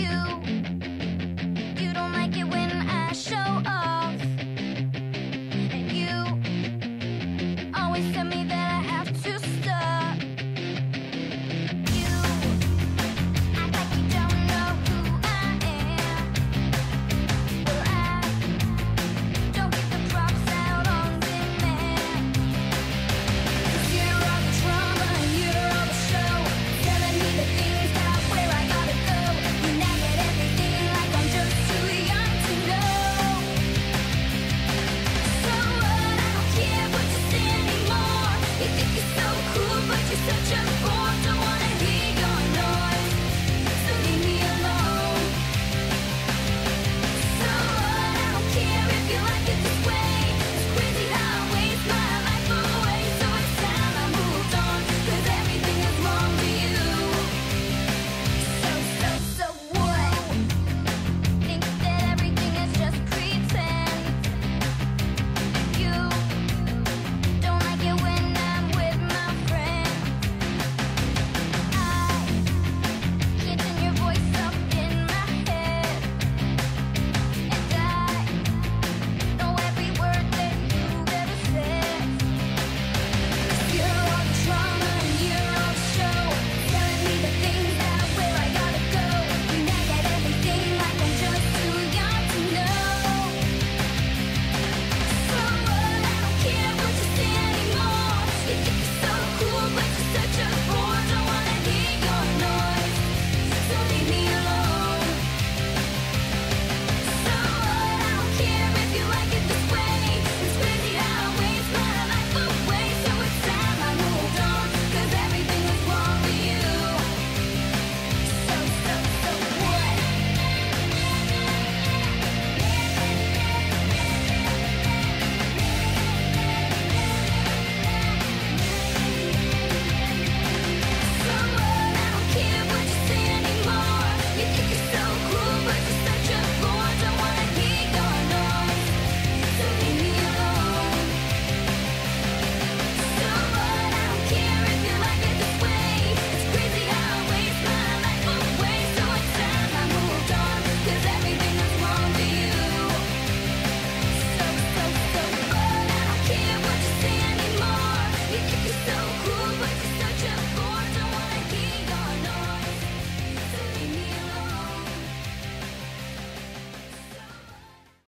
you.